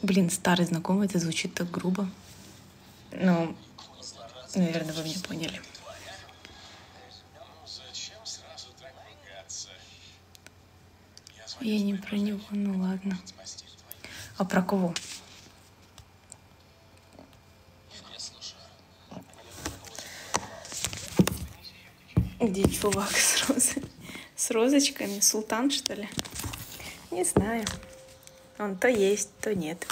Блин, старый знакомый, это звучит так грубо. Ну, наверное, вы меня поняли. Я не про него, ну ладно. А про кого? Где чувак с розой? С розочками? Султан, что ли? Не знаю. Он то есть, то нет.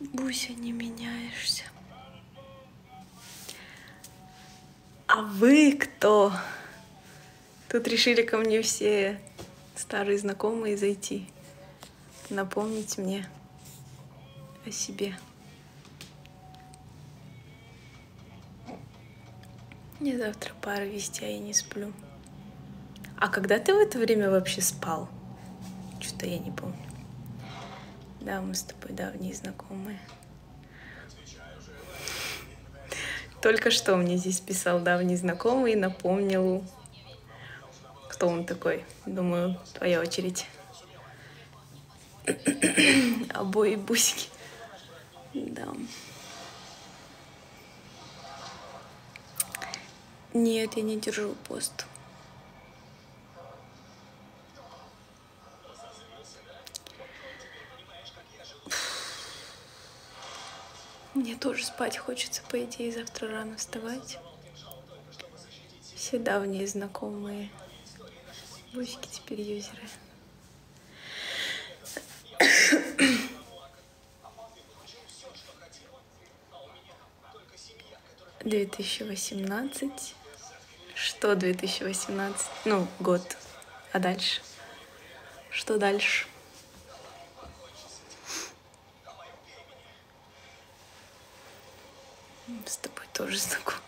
Буся, не меняешься. А вы кто? Тут решили ко мне все старые знакомые зайти. Напомнить мне о себе. Мне завтра пара вести, а я не сплю. А когда ты в это время вообще спал? Что-то я не помню. Да, мы с тобой давние знакомые. Только что мне здесь писал давний знакомый и напомнил, кто он такой. Думаю, твоя очередь. Обои бусики. Да. Нет, я не держу пост. Мне тоже спать хочется, по идее, завтра рано вставать. Все давние знакомые бусики теперь юзеры. Две тысячи восемнадцать. Что 2018? Ну, год. А дальше? Что дальше? С тобой тоже знакомы.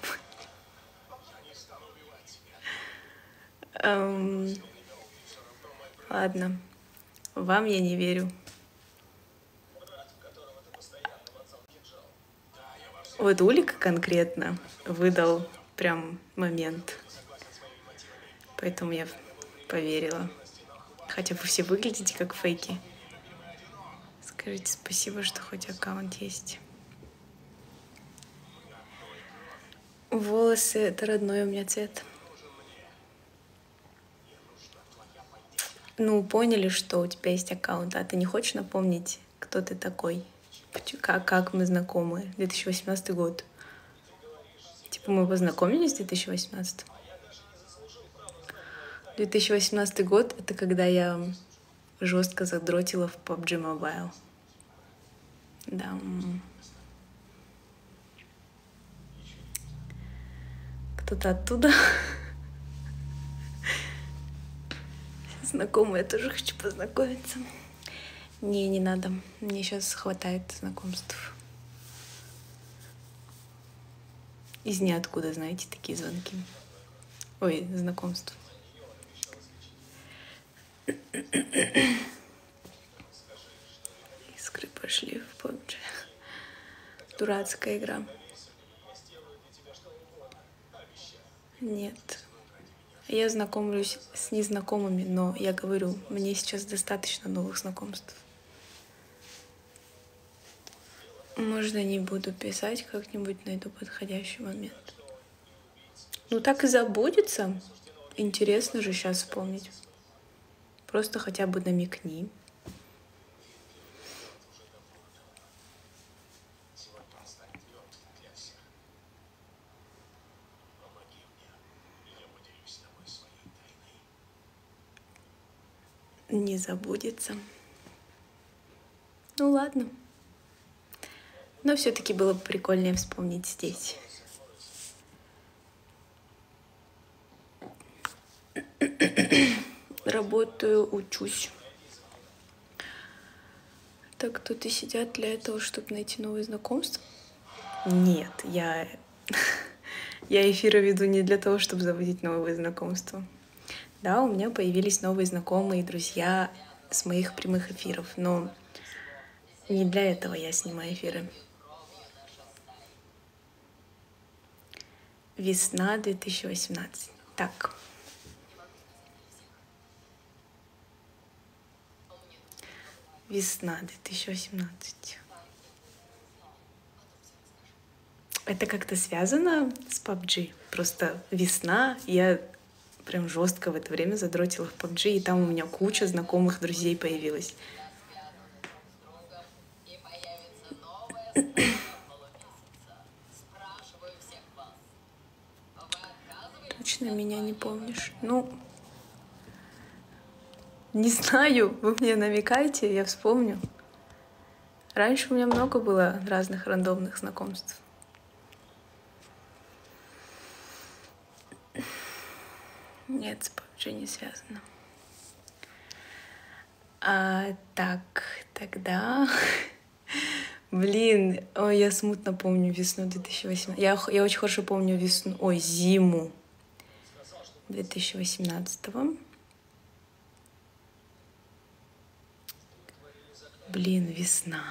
Эм, ладно, вам я не верю. Вот Улика конкретно выдал прям момент. Поэтому я поверила. Хотя вы все выглядите как фейки. Скажите спасибо, что хоть аккаунт есть. Волосы — это родной у меня цвет. Ну, поняли, что у тебя есть аккаунт, а ты не хочешь напомнить, кто ты такой? Как, как мы знакомы? 2018 год. Типа мы познакомились в 2018. 2018 год — это когда я жестко задротила в PUBG Mobile. Да. Кто-то оттуда. Знакомые, я тоже хочу познакомиться. Не, не надо. Мне сейчас хватает знакомств. Из ниоткуда, знаете, такие звонки. Ой, знакомств. Искры пошли в PUBG. Дурацкая игра. Нет. Я знакомлюсь с незнакомыми, но я говорю, мне сейчас достаточно новых знакомств. Можно не буду писать, как-нибудь найду подходящий момент. Ну так и забудется. Интересно же сейчас вспомнить. Просто хотя бы намекни. Не забудется. Ну ладно. Но все-таки было бы прикольнее вспомнить здесь. Работаю, учусь. Так тут и сидят для этого, чтобы найти новые знакомства? Нет, я, я эфиры веду не для того, чтобы заводить новые знакомства. Да, у меня появились новые знакомые, друзья с моих прямых эфиров, но не для этого я снимаю эфиры. Весна 2018. Так. Весна 2018. Это как-то связано с PUBG? Просто весна, я прям жестко в это время задротила в PUBG, и там у меня куча знакомых друзей появилась. Меня не помнишь? Ну, не знаю, вы мне намекаете, я вспомню. Раньше у меня много было разных рандомных знакомств. Нет, с не связано. А, так, тогда... Блин, ой, я смутно помню весну 2018. Я, я очень хорошо помню весну, ой, зиму 2018 -го. Блин, весна.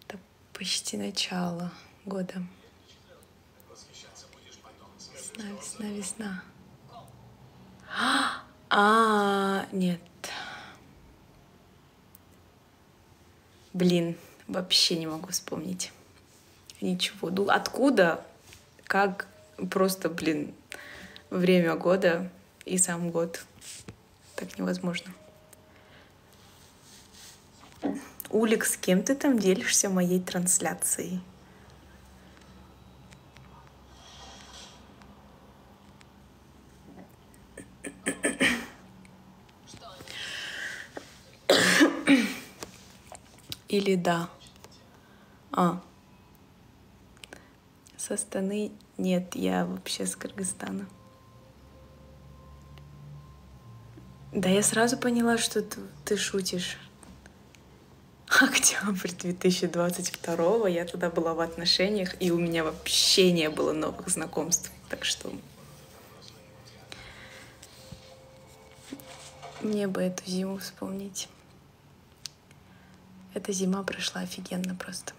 Это почти начало года. Весна, весна, весна. А, нет. Блин, вообще не могу вспомнить. Ничего. Ну, откуда? Как? Просто, блин, время года и сам год. Так невозможно. Улик, с кем ты там делишься моей трансляцией? Или да? А. Со Астаны нет, я вообще с Кыргызстана. Да, я сразу поняла, что ты, ты шутишь. Октябрь 2022 я тогда была в отношениях, и у меня вообще не было новых знакомств. Так что мне бы эту зиму вспомнить. Эта зима прошла офигенно просто.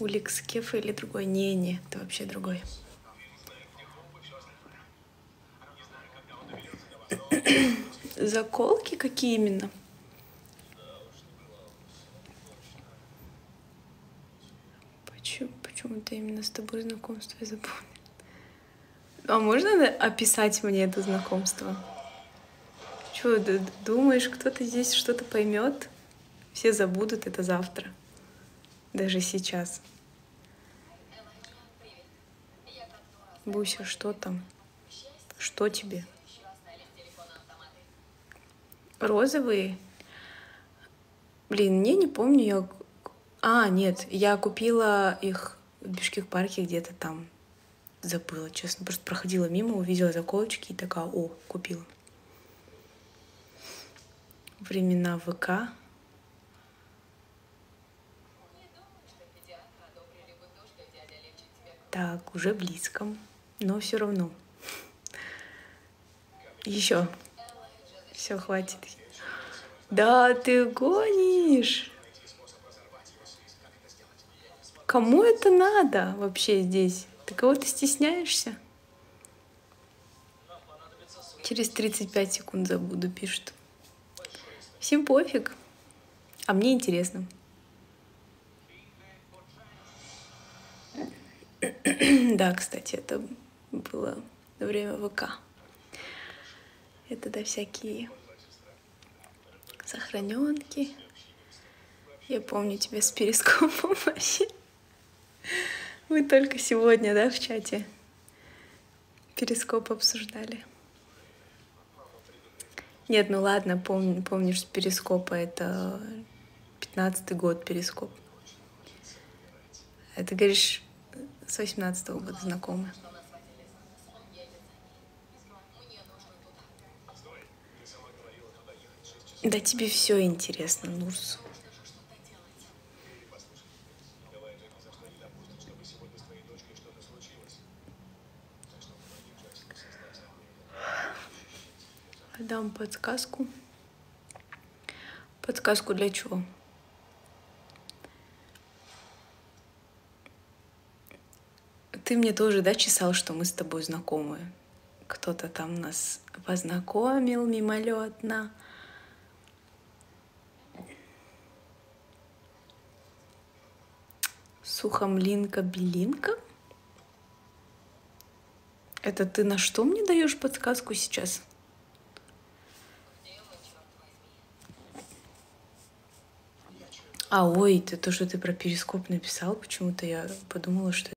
Уликс Кеф или другой? Не-не, это вообще другой. Заколки какие именно? Почему, почему-то именно с тобой знакомство я запомнила. А можно описать мне это знакомство? Что, думаешь, кто-то здесь что-то поймет? Все забудут это завтра. Даже сейчас. Буся, что там? Что тебе? Розовые? Блин, не, не помню, я... А, нет, я купила их в Бишкек-парке где-то там. Забыла, честно. Просто проходила мимо, увидела заколочки и такая, о, купила. Времена ВК. Так, уже близко, но все равно. Еще. Все, хватит. Да, ты гонишь. Кому это надо вообще здесь? Ты кого-то стесняешься? Через 35 секунд забуду, пишут. Всем пофиг. А мне интересно. да, кстати, это было время ВК. Это да всякие сохраненки. Я помню тебя с перископом вообще. Мы только сегодня, да, в чате перископ обсуждали. Нет, ну ладно, помню, помнишь, перископа это 15-й год перископ. Это говоришь, с 18 -го года знакомы. Да тебе все интересно, Нурс. Дам подсказку. Подсказку для чего? Ты мне тоже, да, чесал, что мы с тобой знакомы? Кто-то там нас познакомил мимолетно. Сухомлинка-белинка? Это ты на что мне даешь подсказку сейчас? А, ой, это то, что ты про перископ написал, почему-то я подумала, что